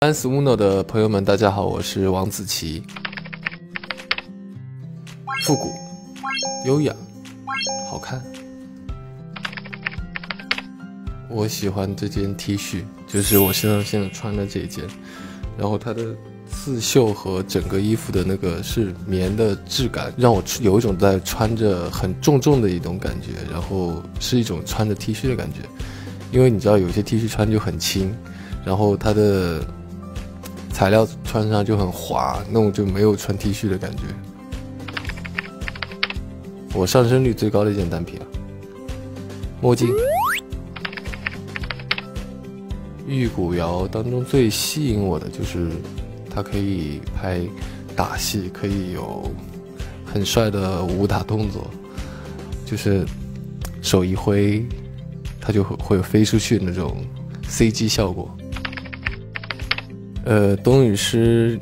安斯乌诺的朋友们，大家好，我是王子琪。复古、优雅、好看，我喜欢这件 T 恤，就是我现在现在穿的这一件。然后它的刺绣和整个衣服的那个是棉的质感，让我有一种在穿着很重重的一种感觉，然后是一种穿着 T 恤的感觉。因为你知道，有些 T 恤穿就很轻，然后它的。材料穿上就很滑，那种就没有穿 T 恤的感觉。我上身率最高的一件单品啊，墨镜。玉骨遥当中最吸引我的就是它可以拍打戏，可以有很帅的武打动作，就是手一挥，它就会会飞出去那种 CG 效果。呃，冬雨师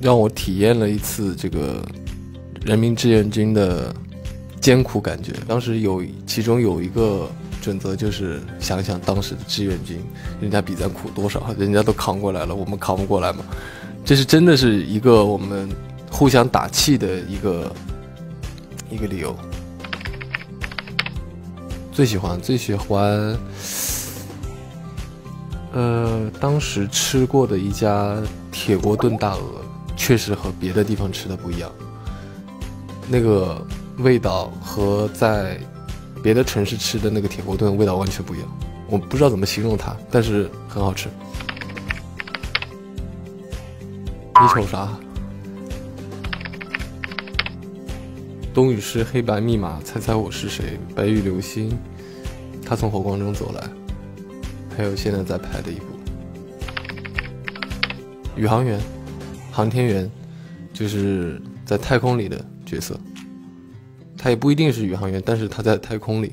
让我体验了一次这个人民志愿军的艰苦感觉。当时有其中有一个准则，就是想想当时的志愿军，人家比咱苦多少，人家都扛过来了，我们扛不过来吗？这是真的是一个我们互相打气的一个一个理由。最喜欢最喜欢。呃，当时吃过的一家铁锅炖大鹅，确实和别的地方吃的不一样。那个味道和在别的城市吃的那个铁锅炖味道完全不一样，我不知道怎么形容它，但是很好吃。你瞅啥？冬雨是黑白密码，猜猜我是谁？白玉流星，他从火光中走来。还有现在在拍的一部《宇航员》，航天员，就是在太空里的角色。他也不一定是宇航员，但是他在太空里。